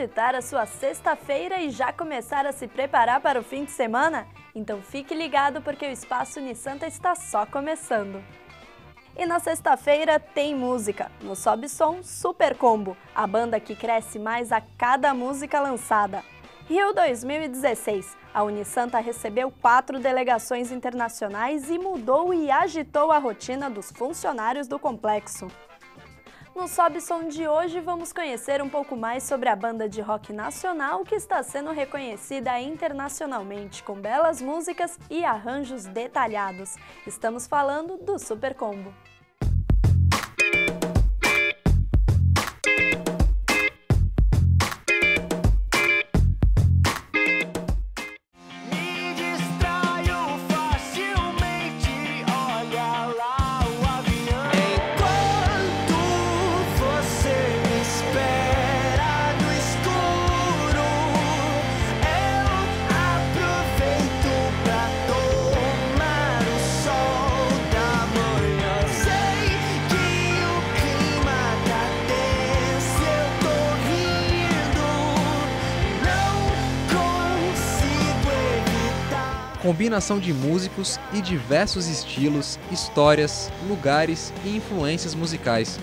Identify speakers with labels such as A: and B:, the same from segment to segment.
A: agitar a sua sexta-feira e já começar a se preparar para o fim de semana? Então fique ligado porque o Espaço Unisanta está só começando. E na sexta-feira tem música. No Sobe Som, Super Combo, a banda que cresce mais a cada música lançada. Rio 2016. A Unisanta recebeu quatro delegações internacionais e mudou e agitou a rotina dos funcionários do complexo. No Sobe Som de hoje vamos conhecer um pouco mais sobre a banda de rock nacional que está sendo reconhecida internacionalmente com belas músicas e arranjos detalhados. Estamos falando do Super Combo.
B: Combinação de músicos e diversos estilos, histórias, lugares e influências musicais.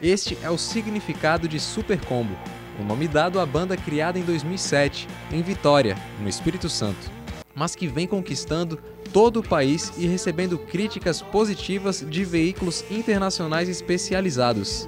B: Este é o significado de Super Combo, o nome dado à banda criada em 2007, em Vitória, no Espírito Santo, mas que vem conquistando todo o país e recebendo críticas positivas de veículos internacionais especializados.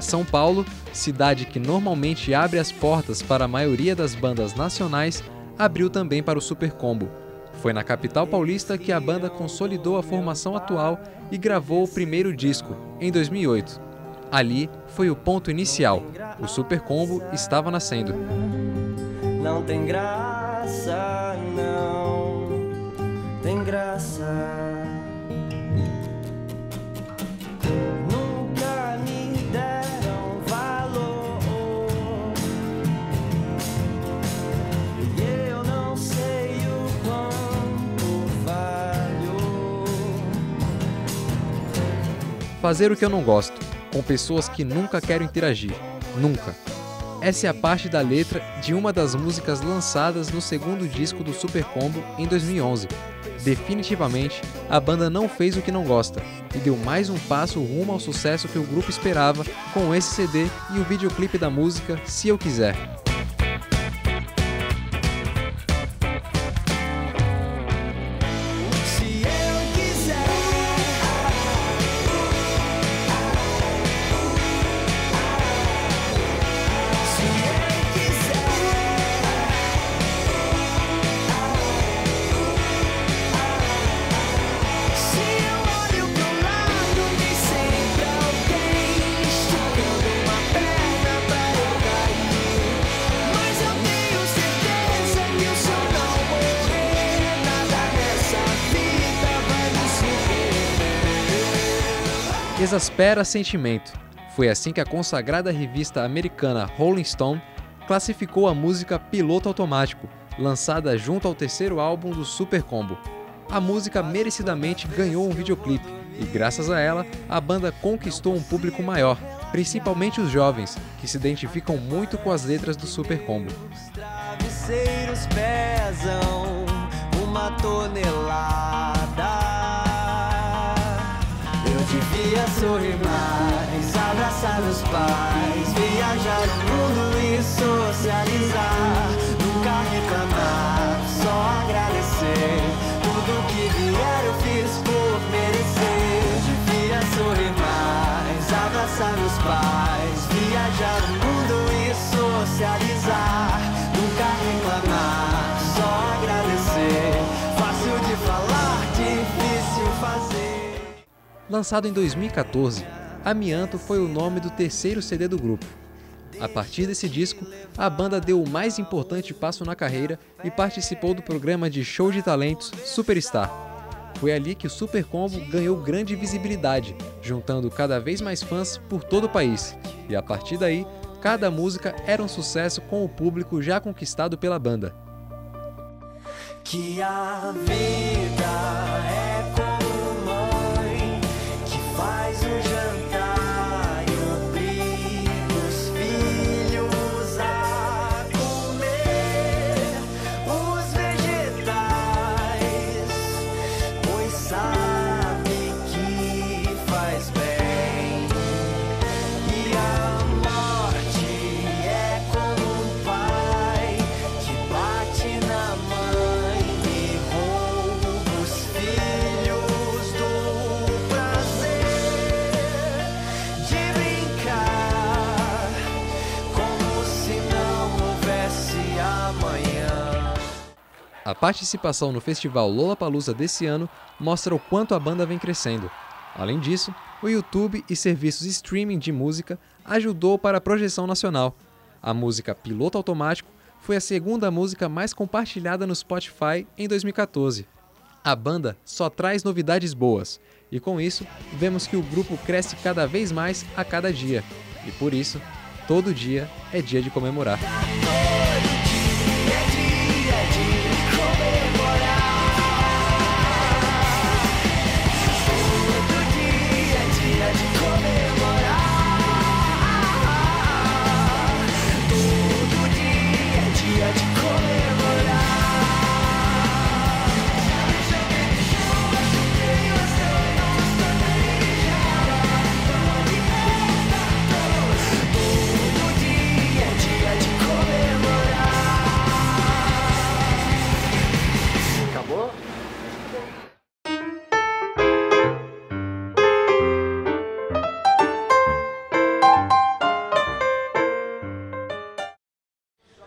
B: Mas São Paulo, cidade que normalmente abre as portas para a maioria das bandas nacionais, abriu também para o Super Combo. Foi na capital paulista que a banda consolidou a formação atual e gravou o primeiro disco, em 2008. Ali foi o ponto inicial. O Super Combo estava nascendo. Não tem graça, não Fazer o que eu não gosto, com pessoas que nunca quero interagir. Nunca. Essa é a parte da letra de uma das músicas lançadas no segundo disco do Super Combo em 2011. Definitivamente, a banda não fez o que não gosta e deu mais um passo rumo ao sucesso que o grupo esperava com esse CD e o videoclipe da música Se Eu Quiser. Exaspera sentimento. Foi assim que a consagrada revista americana Rolling Stone classificou a música Piloto Automático, lançada junto ao terceiro álbum do Super Combo. A música merecidamente ganhou um videoclipe e, graças a ela, a banda conquistou um público maior, principalmente os jovens, que se identificam muito com as letras do Super Combo. Os travesseiros pesam uma tonelada. Devia sorrir mais, abraçar meus pais, viajar o mundo e socializar. Nunca reclamar, só agradecer. Lançado em 2014, Amianto foi o nome do terceiro CD do grupo. A partir desse disco, a banda deu o mais importante passo na carreira
C: e participou do programa de show de talentos Superstar. Foi ali que o Super Combo ganhou grande visibilidade, juntando cada vez mais fãs por todo o país. E a partir daí, cada música era um sucesso com o público já conquistado pela banda.
B: A
C: participação no festival Lollapalooza desse ano mostra o quanto a banda vem crescendo. Além disso, o YouTube e serviços streaming de música ajudou para a projeção nacional. A música Piloto Automático foi a segunda música mais compartilhada no Spotify em 2014. A banda só traz novidades boas, e com isso, vemos que o grupo cresce cada vez mais a cada dia. E por isso, todo dia é dia de comemorar.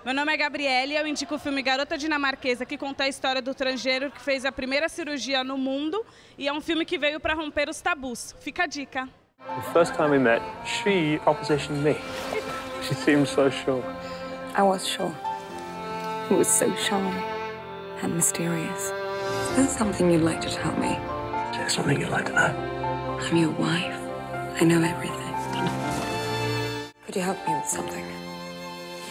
D: Meu nome é Gabriele e eu indico o filme Garota Dinamarquesa, que conta a história do transgênero que fez a primeira cirurgia no mundo e é um filme que veio para romper os tabus. Fica a dica.
E: The first time we met, she oppositioned me. She seemed so sure.
F: I was sure. It was so shy and mysterious. Is there something you'd like to tell me?
E: Is there something you'd like to know?
F: I'm your wife. I know everything. Could you help me with something?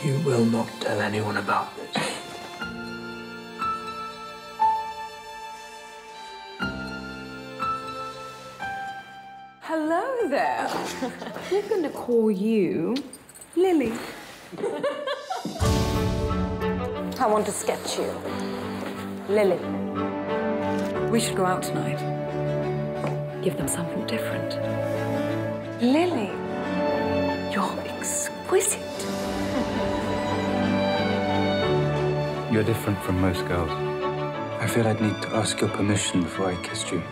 E: You will not tell anyone about this.
F: Hello there. We're going to call you Lily. I want to sketch you. Lily. We should go out tonight. Give them something different. Lily. You're exquisite.
G: You're different from most girls. I feel I'd need to ask your permission before I kissed you.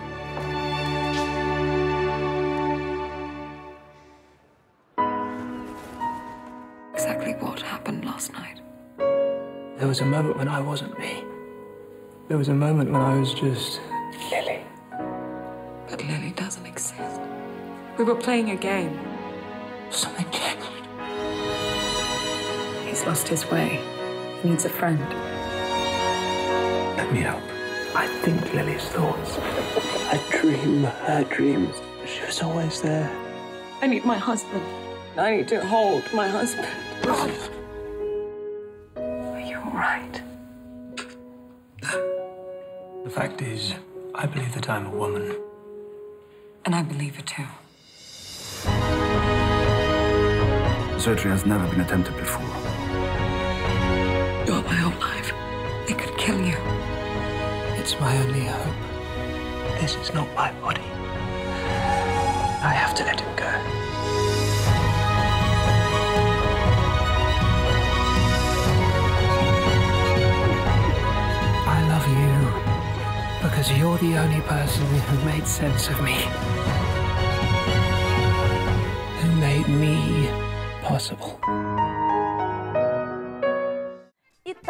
F: Exactly what happened last night?
E: There was a moment when I wasn't me. There was a moment when I was just Lily.
F: But Lily doesn't exist. We were playing a game.
E: Something changed.
F: He's lost his way. He needs a friend.
E: Let me help. I think Lily's thoughts. I dream her dreams. She was always there.
F: I need my husband. I need to hold my husband. Are you all right?
E: The fact is, I believe that I'm a woman.
F: And I believe it too.
G: Surgery has never been attempted before.
F: You're my whole life. They could kill you.
E: It's my only hope. This is not my body. I have to let him go. I love you because you're the only person who made sense of me. Who made me possible.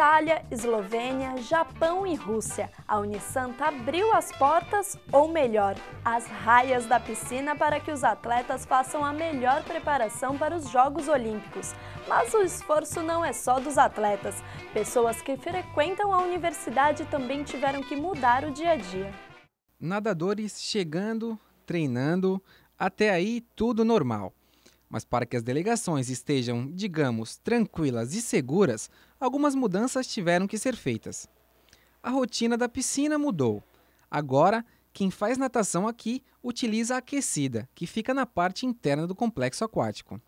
A: Itália, Eslovênia, Japão e Rússia, a Unisanta abriu as portas, ou melhor, as raias da piscina para que os atletas façam a melhor preparação para os Jogos Olímpicos. Mas o esforço não é só dos atletas. Pessoas que frequentam a universidade também tiveram que mudar o dia a dia.
H: Nadadores chegando, treinando, até aí tudo normal. Mas para que as delegações estejam, digamos, tranquilas e seguras, algumas mudanças tiveram que ser feitas. A rotina da piscina mudou. Agora, quem faz natação aqui utiliza a aquecida, que fica na parte interna do complexo aquático.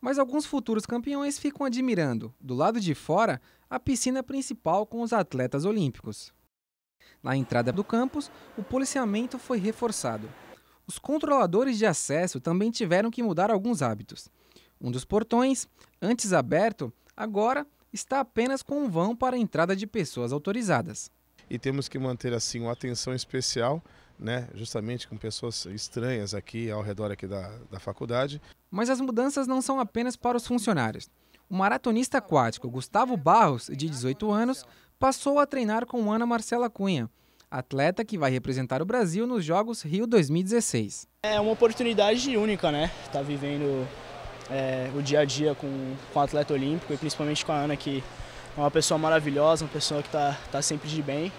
H: Mas alguns futuros campeões ficam admirando, do lado de fora, a piscina principal com os atletas olímpicos. Na entrada do campus, o policiamento foi reforçado. Os controladores de acesso também tiveram que mudar alguns hábitos. Um dos portões, antes aberto, agora está apenas com um vão para a entrada de pessoas autorizadas.
I: E temos que manter assim uma atenção especial, né, justamente com pessoas estranhas aqui ao redor aqui da, da faculdade.
H: Mas as mudanças não são apenas para os funcionários. O maratonista aquático Gustavo Barros, de 18 anos, passou a treinar com Ana Marcela Cunha, atleta que vai representar o Brasil nos Jogos Rio 2016.
J: É uma oportunidade única, né? Tá vivendo é, o dia a dia com, com o atleta olímpico e principalmente com a Ana, que é uma pessoa maravilhosa, uma pessoa que está tá sempre de bem.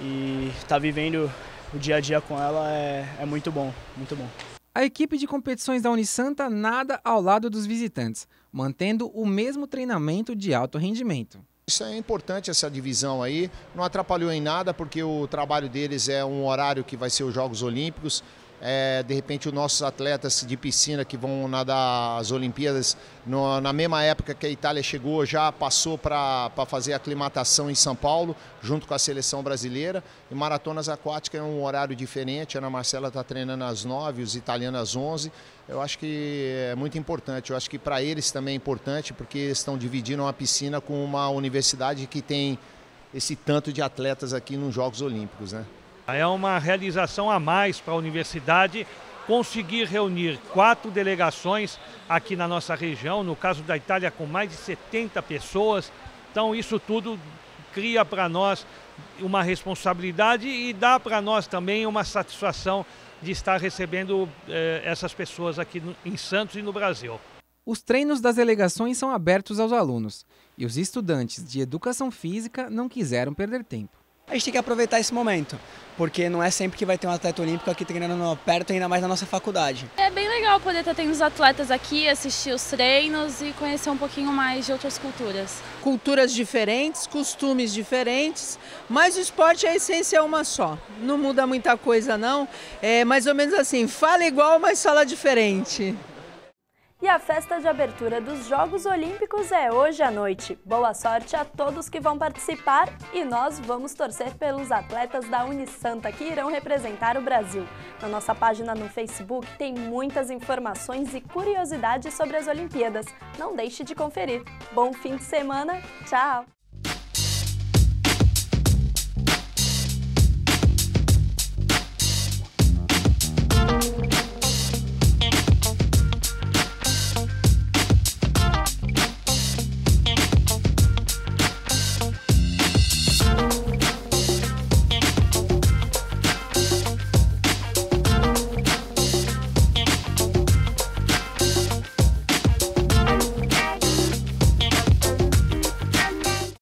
J: E tá vivendo o dia a dia com ela é, é muito bom, muito bom.
H: A equipe de competições da Unisanta nada ao lado dos visitantes, mantendo o mesmo treinamento de alto rendimento.
K: Isso é importante, essa divisão aí. Não atrapalhou em nada, porque o trabalho deles é um horário que vai ser os Jogos Olímpicos. É, de repente, os nossos atletas de piscina que vão nadar as Olimpíadas, no, na mesma época que a Itália chegou, já passou para fazer aclimatação em São Paulo, junto com a seleção brasileira. E maratonas aquáticas é um horário diferente. A Ana Marcela está treinando às 9, os italianos às 11. Eu acho que é muito importante. Eu acho que para eles também é importante, porque estão dividindo uma piscina com uma universidade que tem esse tanto de atletas aqui nos Jogos Olímpicos, né?
L: É uma realização a mais para a universidade conseguir reunir quatro delegações aqui na nossa região, no caso da Itália com mais de 70 pessoas. Então isso tudo cria para nós uma responsabilidade e dá para nós também uma satisfação de estar recebendo eh, essas pessoas aqui no, em Santos e no Brasil.
H: Os treinos das delegações são abertos aos alunos e os estudantes de educação física não quiseram perder tempo
M: a gente tem que aproveitar esse momento, porque não é sempre que vai ter um atleta olímpico aqui treinando perto, ainda mais na nossa faculdade.
N: É bem legal poder estar tendo os atletas aqui, assistir os treinos e conhecer um pouquinho mais de outras culturas.
O: Culturas diferentes, costumes diferentes, mas o esporte a essência é uma só. Não muda muita coisa não, é mais ou menos assim, fala igual, mas fala diferente.
A: E a festa de abertura dos Jogos Olímpicos é hoje à noite. Boa sorte a todos que vão participar e nós vamos torcer pelos atletas da Unisanta que irão representar o Brasil. Na nossa página no Facebook tem muitas informações e curiosidades sobre as Olimpíadas. Não deixe de conferir. Bom fim de semana, tchau!